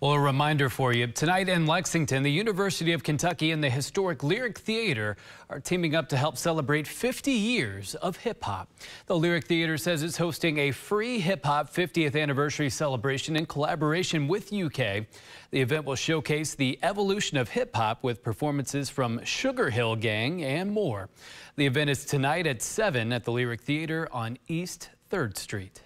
Well, a reminder for you tonight in Lexington, the University of Kentucky and the historic Lyric Theater are teaming up to help celebrate 50 years of hip hop. The Lyric Theater says it's hosting a free hip hop 50th anniversary celebration in collaboration with UK. The event will showcase the evolution of hip hop with performances from Sugarhill Gang and more. The event is tonight at 7 at the Lyric Theater on East 3rd Street.